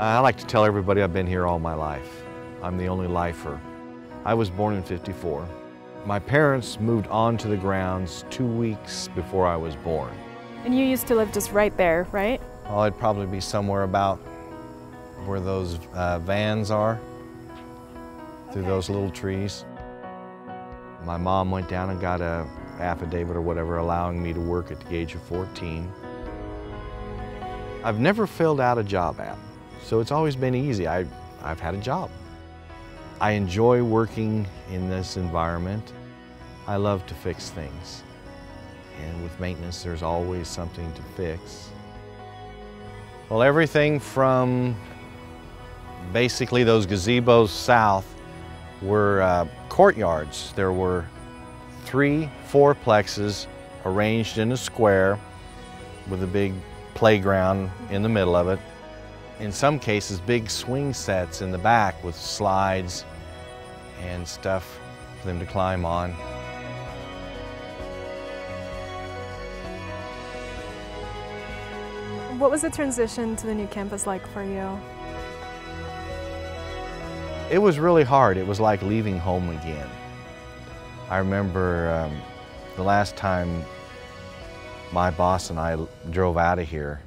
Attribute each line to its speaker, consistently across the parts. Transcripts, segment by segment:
Speaker 1: I like to tell everybody I've been here all my life. I'm the only lifer. I was born in 54. My parents moved onto the grounds two weeks before I was born.
Speaker 2: And you used to live just right there, right?
Speaker 1: Well, it'd probably be somewhere about where those uh, vans are, through those little trees. My mom went down and got a affidavit or whatever allowing me to work at the age of 14. I've never filled out a job app, so it's always been easy. I, I've had a job. I enjoy working in this environment. I love to fix things. And with maintenance, there's always something to fix. Well, everything from basically those gazebos south were uh, courtyards. There were three fourplexes arranged in a square with a big playground in the middle of it. In some cases, big swing sets in the back with slides and stuff for them to climb on.
Speaker 2: What was the transition to the new campus like for you?
Speaker 1: It was really hard. It was like leaving home again. I remember um, the last time my boss and I drove out of here.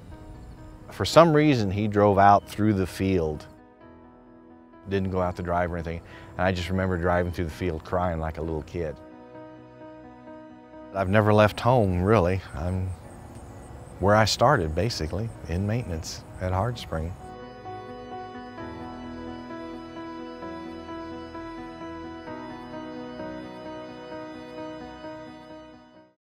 Speaker 1: For some reason, he drove out through the field. Didn't go out to drive or anything. And I just remember driving through the field crying like a little kid. I've never left home, really. I'm where I started, basically, in maintenance at Heartspring.